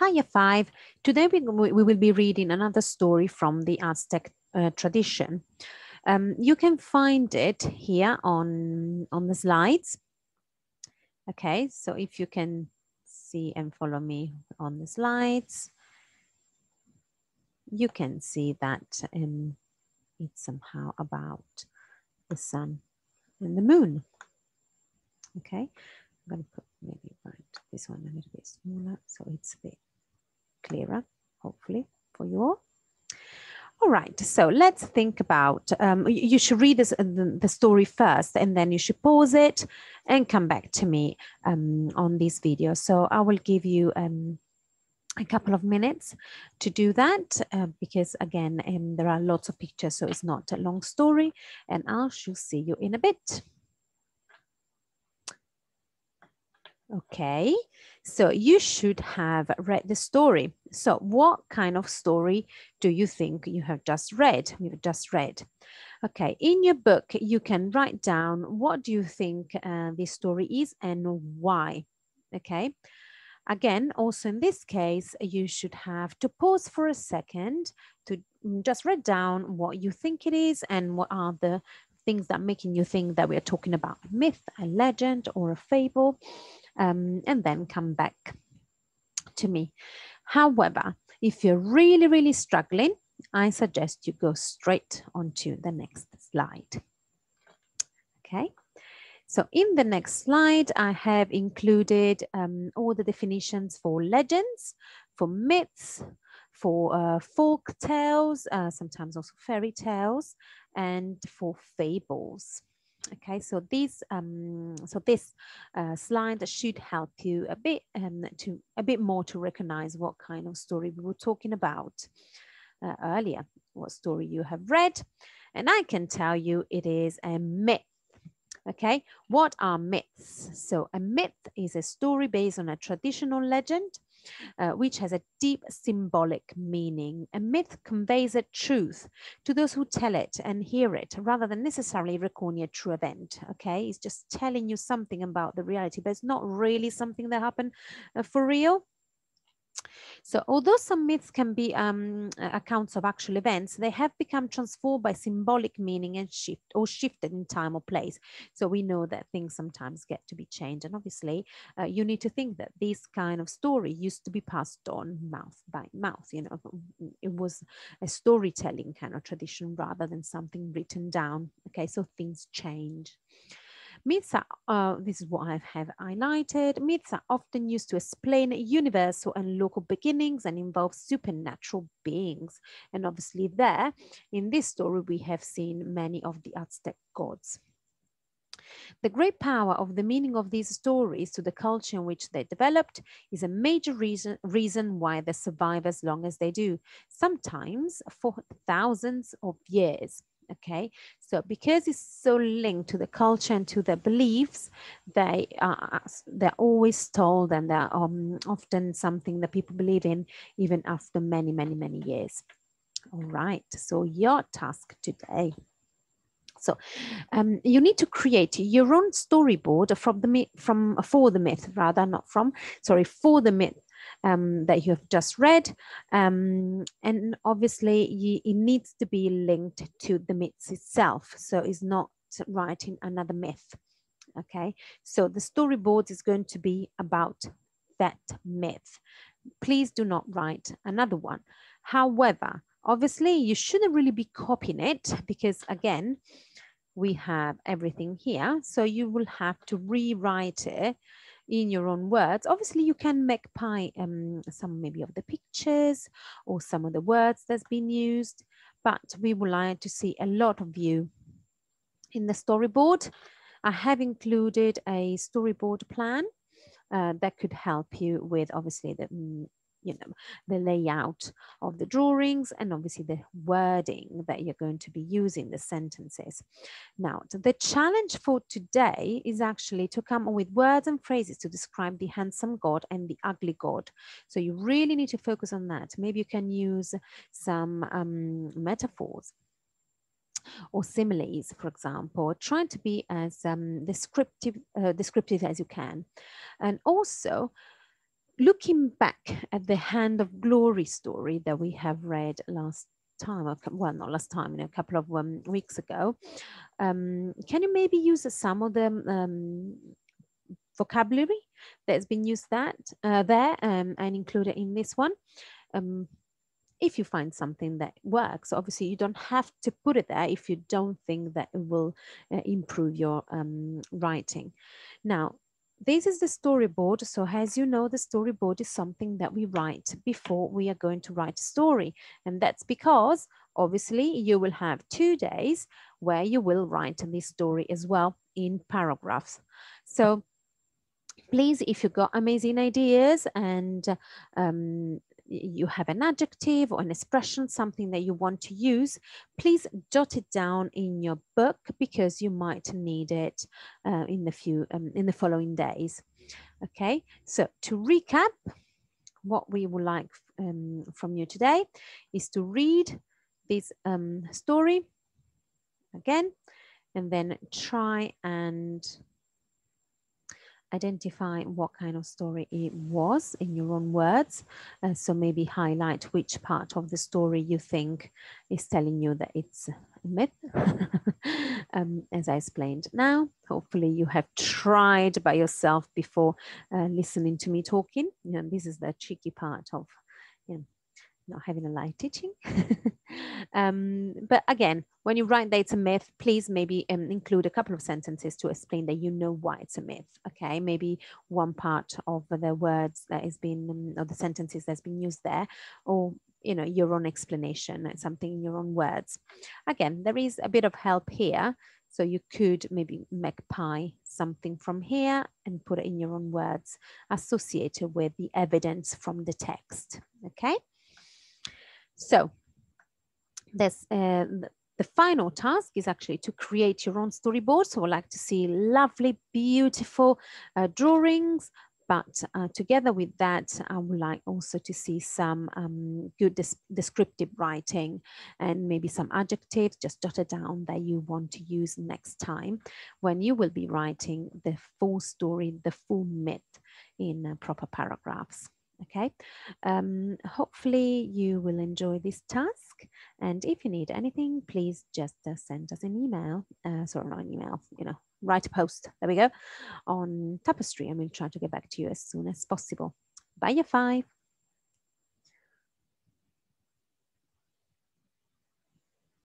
Hiya Five. Today we, we will be reading another story from the Aztec uh, tradition. Um, you can find it here on, on the slides. Okay, so if you can see and follow me on the slides, you can see that um, it's somehow about the sun and the moon. Okay, I'm going to put maybe right this one a little bit smaller so it's a bit clearer, hopefully, for you all. All right, so let's think about, um, you should read this, uh, the, story first and then you should pause it and come back to me um, on this video. So I will give you um, a couple of minutes to do that uh, because again, um, there are lots of pictures, so it's not a long story and I shall see you in a bit. Okay, so you should have read the story. So what kind of story do you think you have just read? You've just read. Okay, in your book, you can write down what do you think uh, this story is and why. Okay, again, also in this case, you should have to pause for a second to just write down what you think it is and what are the things that making you think that we're talking about a myth, a legend, or a fable um, and then come back to me. However, if you're really, really struggling, I suggest you go straight onto the next slide. Okay. So in the next slide, I have included um, all the definitions for legends, for myths, for uh, folk tales, uh, sometimes also fairy tales, and for fables. Okay, so this um, so this uh, slide should help you a bit um, to a bit more to recognize what kind of story we were talking about uh, earlier, what story you have read, and I can tell you it is a myth. Okay, what are myths? So a myth is a story based on a traditional legend uh, which has a deep symbolic meaning. A myth conveys a truth to those who tell it and hear it rather than necessarily recording a true event. Okay, it's just telling you something about the reality, but it's not really something that happened uh, for real. So although some myths can be um, accounts of actual events, they have become transformed by symbolic meaning and shift or shifted in time or place. So we know that things sometimes get to be changed. And obviously uh, you need to think that this kind of story used to be passed on mouth by mouth. You know, it was a storytelling kind of tradition rather than something written down. Okay, so things change. Myths are, uh, this is what I have highlighted, myths are often used to explain universal and local beginnings and involve supernatural beings. And obviously there, in this story, we have seen many of the Aztec gods. The great power of the meaning of these stories to the culture in which they developed is a major reason, reason why they survive as long as they do, sometimes for thousands of years okay? So because it's so linked to the culture and to their beliefs they are they're always told and they're um, often something that people believe in even after many many many years. All right so your task today. So um, you need to create your own storyboard from the myth, from for the myth rather not from sorry for the myth um, that you have just read. Um, and obviously, you, it needs to be linked to the myths itself. So it's not writing another myth. Okay, so the storyboard is going to be about that myth. Please do not write another one. However, obviously, you shouldn't really be copying it because, again, we have everything here. So you will have to rewrite it in your own words. Obviously, you can magpie um, some maybe of the pictures or some of the words that's been used, but we would like to see a lot of you in the storyboard. I have included a storyboard plan uh, that could help you with obviously the mm, you know, the layout of the drawings and obviously the wording that you're going to be using the sentences. Now, the challenge for today is actually to come up with words and phrases to describe the handsome God and the ugly God. So you really need to focus on that. Maybe you can use some um, metaphors or similes, for example, trying to be as um, descriptive, uh, descriptive as you can. And also, looking back at the hand of glory story that we have read last time, well, not last time, you know, a couple of um, weeks ago, um, can you maybe use some of the um, vocabulary that's been used that uh, there um, and include it in this one? Um, if you find something that works, obviously you don't have to put it there if you don't think that it will uh, improve your um, writing. Now, this is the storyboard. So as you know, the storyboard is something that we write before we are going to write a story. And that's because obviously you will have two days where you will write this story as well in paragraphs. So please, if you've got amazing ideas and um, you have an adjective or an expression, something that you want to use, please jot it down in your book because you might need it uh, in the few um, in the following days. Okay, so to recap, what we would like um, from you today is to read this um, story again, and then try and identify what kind of story it was in your own words. Uh, so maybe highlight which part of the story you think is telling you that it's a myth. um, as I explained now, hopefully you have tried by yourself before uh, listening to me talking. You know, this is the tricky part of you know, not having a live teaching. um, but again, when you write that it's a myth, please maybe um, include a couple of sentences to explain that you know why it's a myth. Okay, maybe one part of the words that has been, um, or the sentences that's been used there, or you know your own explanation, something in your own words. Again, there is a bit of help here. So you could maybe magpie something from here and put it in your own words associated with the evidence from the text. Okay. So this, uh, the final task is actually to create your own storyboard. So I'd like to see lovely, beautiful uh, drawings, but uh, together with that, I would like also to see some um, good des descriptive writing and maybe some adjectives just jotted down that you want to use next time when you will be writing the full story, the full myth in uh, proper paragraphs okay? Um, hopefully you will enjoy this task and if you need anything please just uh, send us an email uh, sorry not an email you know write a post there we go on tapestry and we'll try to get back to you as soon as possible. Bye year five